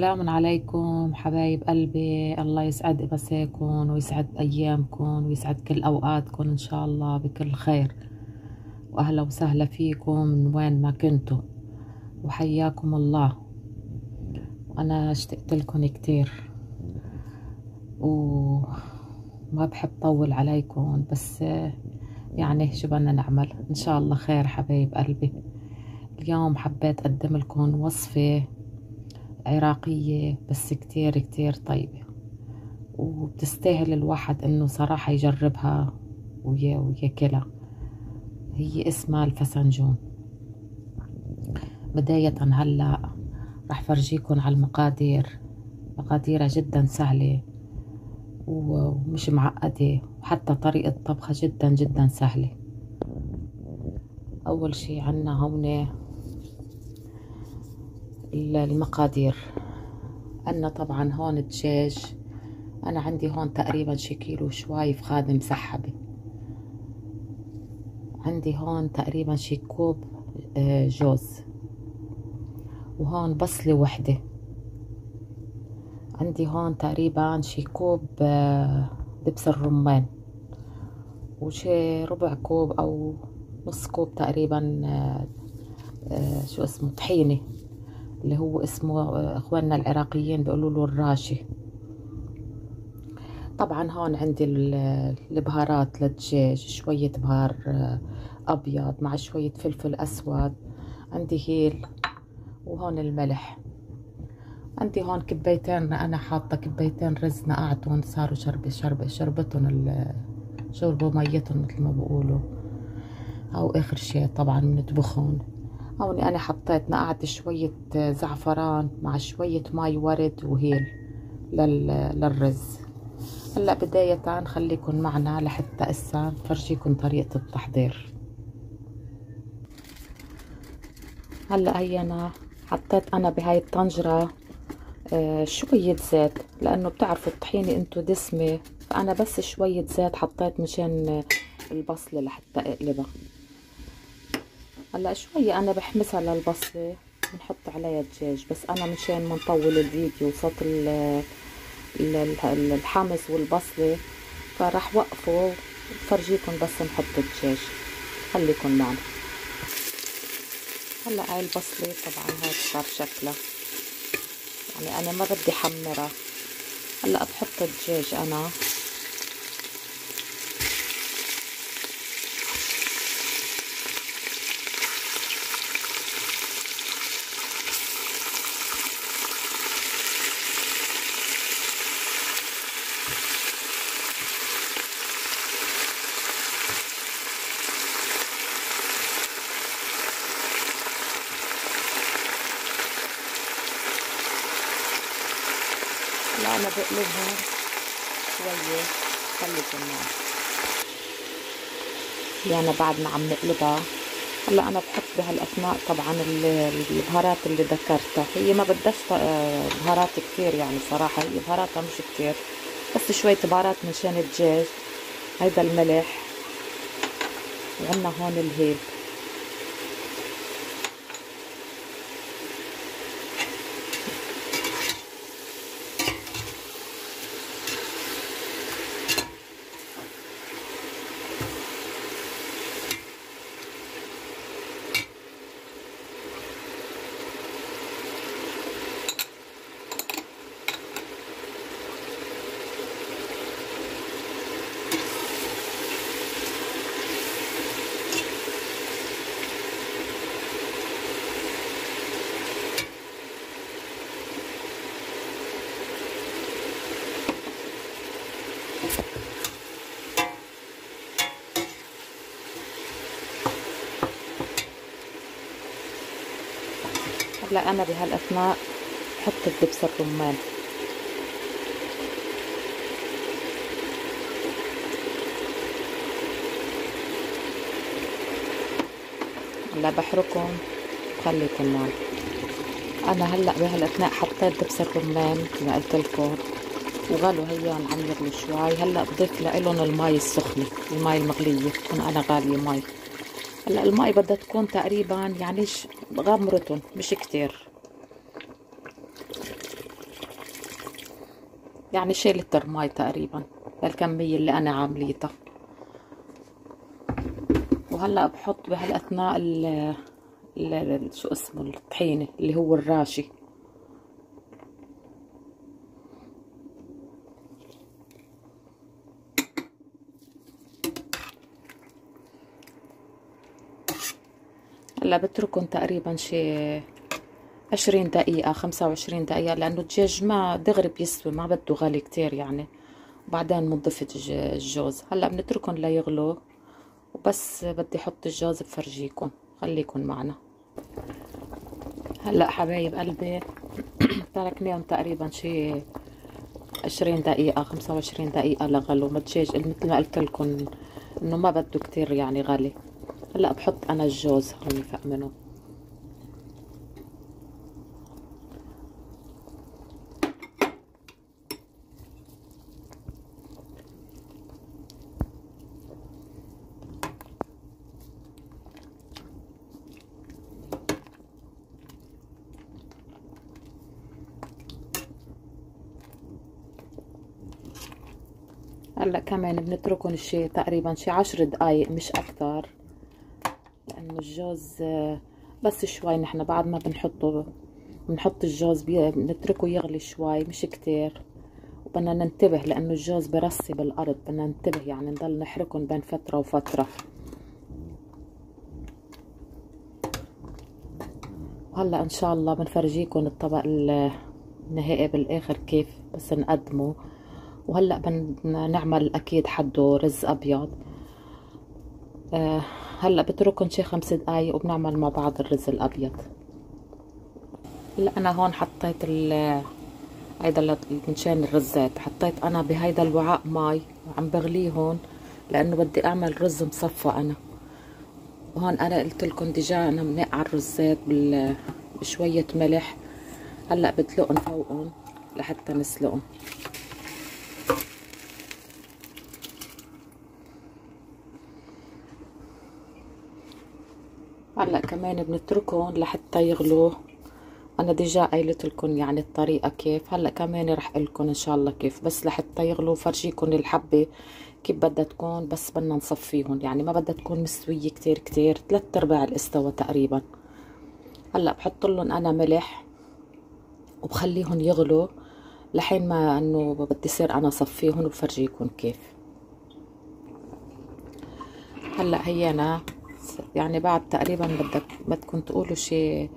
سلام عليكم حبايب قلبي. الله يسعد مساكم ويسعد أيامكم ويسعد كل أوقاتكم إن شاء الله بكل خير. وأهلا وسهلا فيكم من وين ما كنتوا. وحياكم الله. أنا اشتقت لكم كتير. وما بحب طول عليكم بس يعني شو بدنا نعمل؟ إن شاء الله خير حبايب قلبي. اليوم حبيت أقدم لكم وصفة عراقية بس كتير كتير طيبة. وبتستاهل الواحد إنه صراحة يجربها وياكلها هي اسمها الفسنجون بداية هلا رح فرجيكم على المقادير. مقاديرها جدا سهلة ومش معقدة. وحتى طريقة طبخها جدا جدا سهلة. أول شي عنا هون المقادير عنا طبعا هون دجاج. أنا عندي هون تقريبا شي كيلو شوي فخادة مسحبة عندي هون تقريبا شي كوب آه، جوز. وهون بصلة وحدة. عندي هون تقريبا شي كوب آه، دبس الرمان. وشي ربع كوب أو نص كوب تقريبا آه، شو اسمه طحينة. اللي هو اسمه آه، أخواننا العراقيين بيقولوا له الراشي. طبعا هون عندي البهارات للدجاج شوية بهار آه، أبيض مع شوية فلفل أسود. عندي هيل وهون الملح. عندي هون كبيتين أنا حاطة كبيتين رز نقعتهم صاروا شرب شرب شربتهم شربوا ميتهم مثل ما بقولوا أو آخر شي طبعا بنطبخهم هون أنا حطيت نقعت شوية زعفران مع شوية ماي ورد وهيل للرز. هلأ بداية خليكن معنا لحتى إسا فرجيكم طريقة التحضير. هلأ هي أنا حطيت أنا بهاي الطنجرة آه شوية زيت لأنه بتعرفوا الطحينة إنتو دسمة فأنا بس شوية زيت حطيت مشان البصلة لحتى أقلبها. هلا شوية أنا بحمسها للبصلة بنحط عليها الدجاج بس أنا مشان ما نطول الفيديو وصوت الحمص والبصلة فراح وقفه وفرجيكم بس نحط الدجاج. خليكم معنا. هلا هاي البصلة طبعا هيك صار شكلها. يعني أنا ما بدي حمرها. هلا بحط الدجاج أنا. أنا بقلبها شوية خليكم معي يعني بعد ما عم نقلبها. هلأ أنا بحط بهالاثناء طبعا البهارات اللي ذكرتها. هي ما بدهاش بهارات كثير يعني صراحة. هي بهاراتها مش كثير بس شوية بهارات مشان الدجاج. هيدا الملح. وعنا هون الهيل. هلا أنا بهالاثناء بحط الدبس الرمان. هلا بحركهم خليكم معي أنا هلأ بهالاثناء حطيت دبس الرمان مثل قلت لكم. وغلوا هيان عم يغلوا شوي. هلأ بضيف لهم المي السخنة المي المغليه تكون أنا غالية مي هلأ المي بدها تكون تقريبا يعني غمرتهم مش كتير. يعني شيء لتر مي تقريبا للكمية اللي أنا عامليتها. وهلأ بحط بهالأثناء ال شو اسمه الطحينة اللي هو الراشي. هلا بتركهم تقريبا شي عشرين دقيقة خمسة وعشرين دقيقة لأنه الدجاج ما دغري بيستوي ما بده غالي كتير يعني. وبعدين بنضيف الجوز. هلا بنتركهم ليغلوا وبس بدي أحط الجوز بفرجيكم. خليكم معنا. هلا حبايب قلبي تركناهم تقريبا شي عشرين دقيقة خمسة وعشرين دقيقة لغلوا. الدجاج مثل ما قلت لكم إنه ما بده كتير يعني غالي هلا بحط أنا الجوز هون فأمنه هلا كمان بنتركهم شي تقريبا شي عشر دقايق مش أكتر لأنه الجوز بس شوي نحن بعد ما بنحطه بنحط الجوز بنتركه يغلي شوي مش كتير. وبدنا ننتبه لأنه الجوز برسي بالارض بدنا ننتبه يعني نضل نحركهم بين فترة وفترة. هلا إن شاء الله بنفرجيكم الطبق النهائي بالآخر كيف بس نقدمه. وهلأ بنعمل أكيد حده رز أبيض. آه هلا بتركهم شي خمس دقايق وبنعمل مع بعض الرز الأبيض. هلا أنا هون حطيت ال هيدا منشان الرزات. حطيت أنا بهيدا الوعاء مي وعم بغليه هون لأنه بدي أعمل رز مصفى أنا. وهون أنا قلت لكم déjà أنا منقع الرزات بشوية ملح. هلا بتلقن فوقهم لحتى نسلقهم. هلأ كمان بنتركهم لحتى يغلوا أنا ديجا قايلت لكم يعني الطريقة كيف. هلأ كمان رح لكم إن شاء الله كيف. بس لحتى يغلوا فرجيكم الحبة كيف بدها تكون. بس بدنا نصفيهم. يعني ما بدها تكون مستوية كتير كتير. ثلاث أرباع الاستوى تقريبا. هلأ بحط لهم أنا ملح وبخليهم يغلوا لحين ما إنه بدي صير أنا صفيهم وبفرجيكم كيف. هلأ هينا يعني بعد تقريبا بدك بدكم تقولوا شي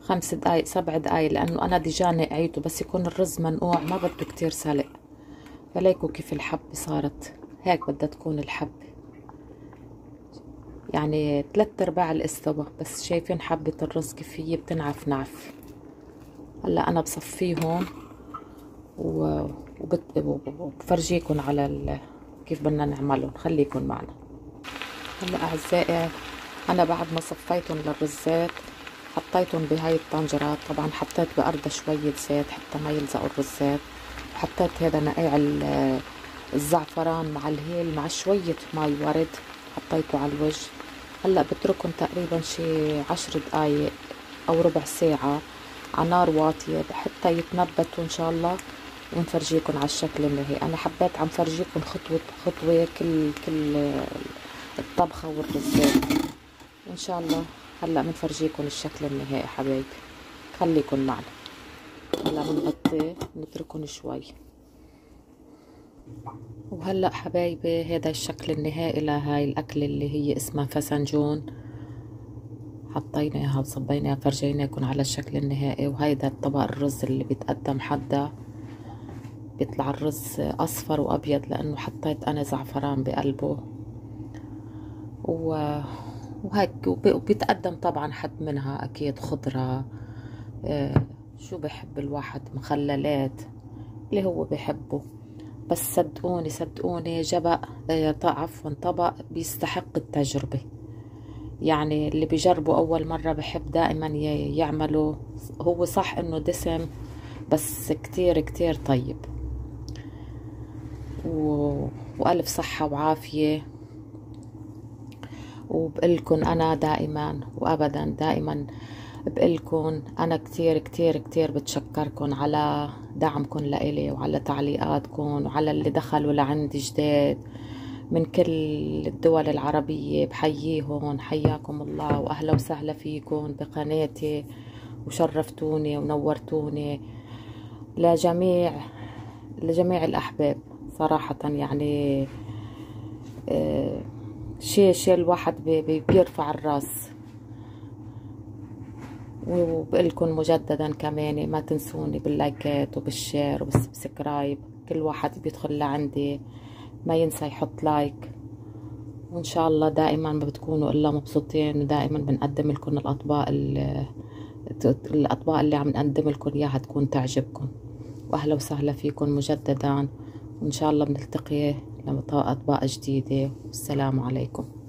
خمس دقايق سبع دقايق لأنه أنا ديجا نقعيته بس يكون الرز منقوع ما بده كتير سلق. فليكوا كيف الحبة صارت؟ هيك بدها تكون الحبة. يعني ثلاث أرباع الاستوى بس شايفين حبة الرز كيف هي بتنعف نعف. هلأ أنا بصفيهم وبفرجيكم على ال... كيف بدنا نعملهم خليكم معنا. هلأ أعزائي أنا بعد ما صفيتهم للرزات حطيتهم بهاي الطنجرة طبعا حطيت بأرضها شوية زيت حتى ما يلزقوا الرزات. وحطيت هذا نقيع الزعفران مع الهيل مع شوية مي ورد حطيته على الوجه. هلأ بتركهم تقريبا شي عشر دقايق أو ربع ساعة على نار واطية حتى يتنبتوا إن شاء الله. ونفرجيكم على الشكل النهائي. أنا حبيت عم فرجيكم خطوة خطوة كل كل الطبخة والرزات. إن شاء الله. هلأ بنفرجيكم الشكل النهائي حبايبي. خليكم معنا. هلأ بنغطيه نتركهم شوي. وهلأ حبايبي هذا الشكل النهائي لهاي الأكلة اللي هي اسمها فسنجون حطيناها وصبيناها فرجيناكم على الشكل النهائي. وهيدا الطبق الرز اللي بيتقدم حدا. بيطلع الرز أصفر وأبيض لأنه حطيت أنا زعفران بقلبه. و... وهيك وبيتقدم طبعا حد منها أكيد خضرة آه شو بحب الواحد؟ مخللات اللي هو بحبه بس صدقوني صدقوني جبق آه عفوا طبق بيستحق التجربة. يعني اللي بيجربوا أول مرة بحب دائما يعملوا هو صح إنه دسم بس كتير كتير طيب. و... وألف صحة وعافية. وبقلكن أنا دائما وأبدا دائما بقلكن. أنا كتير كتير كتير بتشكركن على دعمكن لإلي وعلى تعليقاتكن وعلى اللي دخلوا لعندي جداد من كل الدول العربية بحييهم حياكم الله وأهلا وسهلا فيكم بقناتي وشرفتوني ونورتوني لجميع لجميع الأحباب صراحة يعني آه، شيء شيء الواحد بيرفع الراس. وبقلكم مجددا كمان ما تنسوني باللايكات وبال share وبال subscribe. كل واحد بيدخل لعندي ما ينسى يحط like. وإن شاء الله دائما ما بتكونوا إلا مبسوطين ودائما بنقدم لكم الاطباق الاطباق اللي عم نقدم لكم إياها تكون تعجبكم. واهلا وسهلا فيكم مجددا. وإن شاء الله بنلتقي لأطباق جديدة. والسلام عليكم.